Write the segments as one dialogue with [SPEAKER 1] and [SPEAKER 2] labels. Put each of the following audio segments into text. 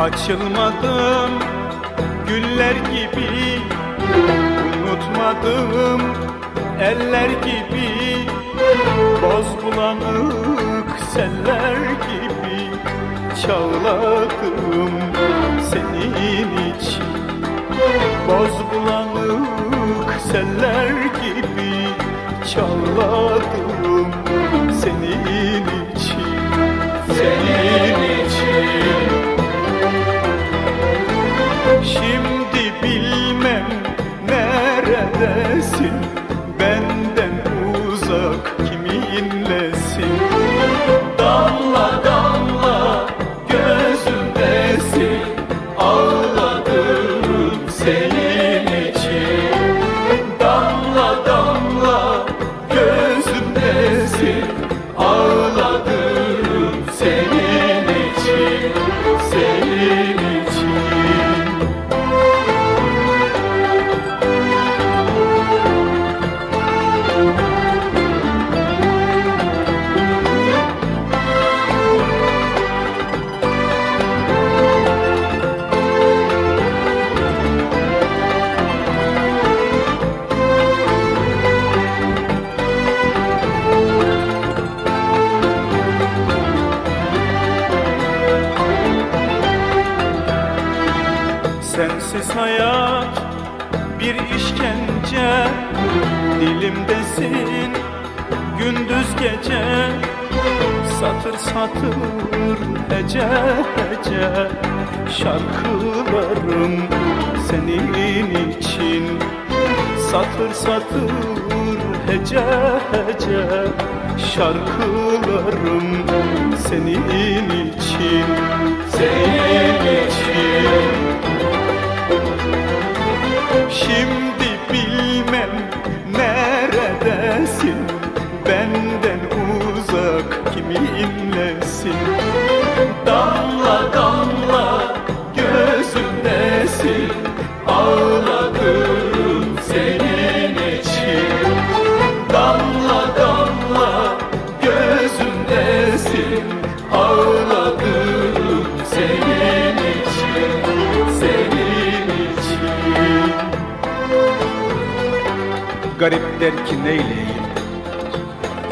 [SPEAKER 1] Açılmadım güller gibi Unutmadım eller gibi. Boz bulanık seller gibi Çağladım senin için. Boz bulanık seller gibi Çağladım Sensiz hayat bir işkence. Dilimdesin gündüz gece. Satır satır hece hece Şarkılarım senin için. Satır satır hece hece Şarkılarım senin için Garip der ki neyleyeyim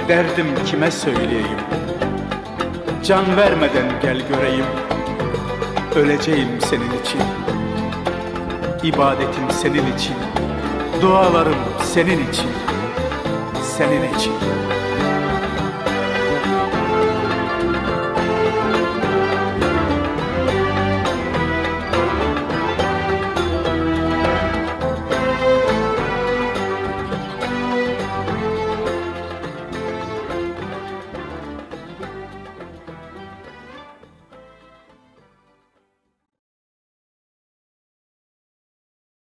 [SPEAKER 1] Derdim kime söyleyeyim? Can vermeden gel göreyim. Öleceğim senin için. İbadetim senin için. Dualarım senin için. Senin için